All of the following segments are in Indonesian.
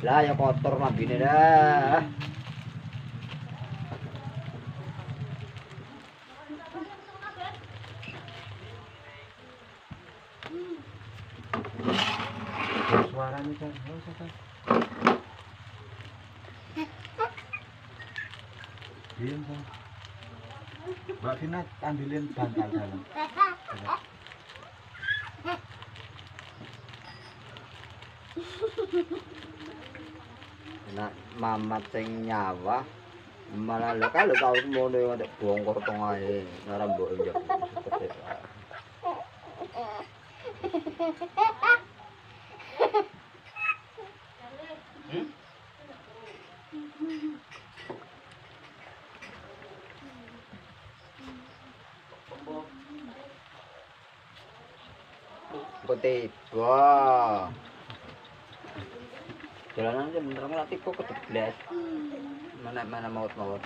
Lah ya kotor lambine dah. Suaranya kan. Kan. Diam. Mbak Vina ambilin bantal dalam. mamating nyawa mana laka laka mo ni wa dek buong ko tong ai naram bo injak Potato. Wow. Jalanan aja bener ngelatih kok keteblas. Mana mana maut maut.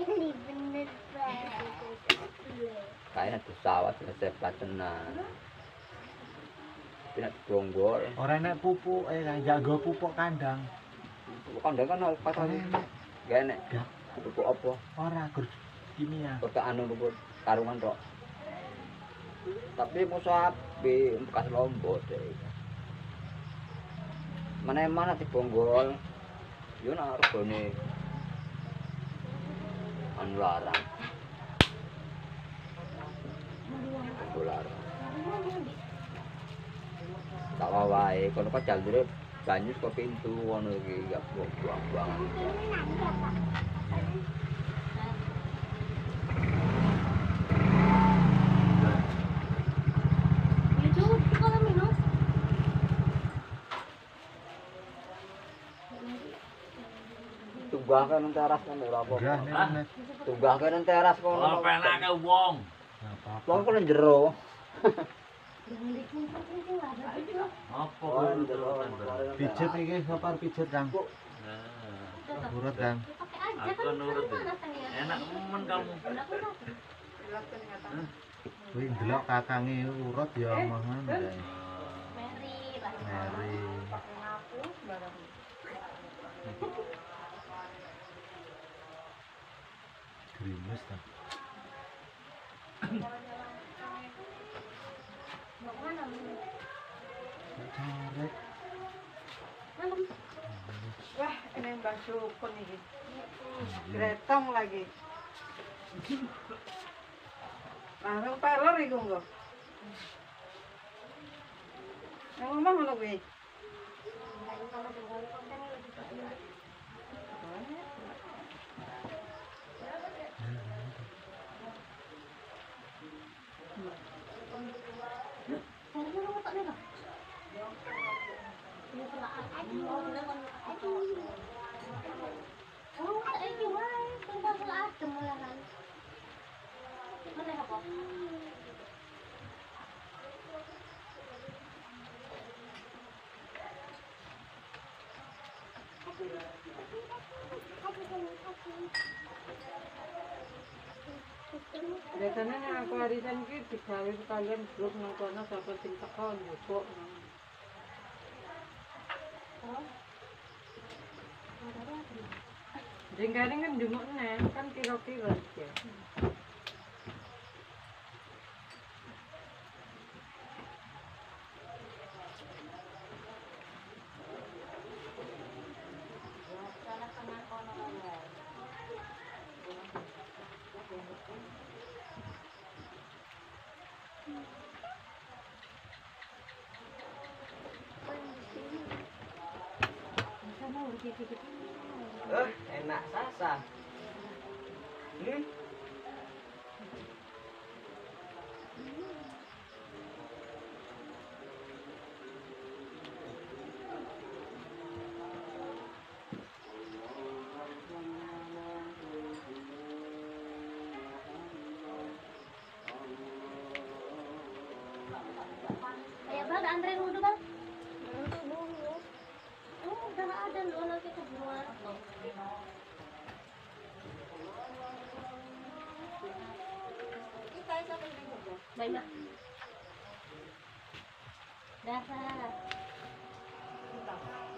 Ini bener banget. Kayaknya tuh sawat sepat tenan. Tidak bonggol. Ora enek pupuk, eh jago pupuk kandang. Bukan dia kan Ora enek. Gak enek. Gak. Pupuk apa? Ora gur kimia. Kota anu pupuk karungan tok. Tapi musuh api bekas lombok deh. Mana mana di bonggol? Yo nak regane anu larang. Bonggol larang. Tak wae, kono kok jalure banyu ke pintu ngono iki gak buang-buang. Tunggah kan nang teras kan ora apa-apa. Tunggah kan nang teras kono. Ora penake wong. apa-apa. Wong kok nang jero. Apa jero. Pijet iki sapa pijet, Kang? Nah, Urut, Kang. Aku nurut. Enak men kamu. Kuwi ndelok kakange urut ya omongan kae. Mary, lah. Grimes ta. Carek. Wah, ini Mbak Sukun ini. Gretong lagi. Langsung pelor iku engko. Yang ngomong ngono kuwi. Karena mau Biasanya nih aku arisan ini digawe sekalian kalian nang kono sapa sing teko nyoba. Oh. Ada apa? Jengkaring kan jemuk kan kira-kira ya. Eh, enak sasa. Hmm? May na. đa Ito.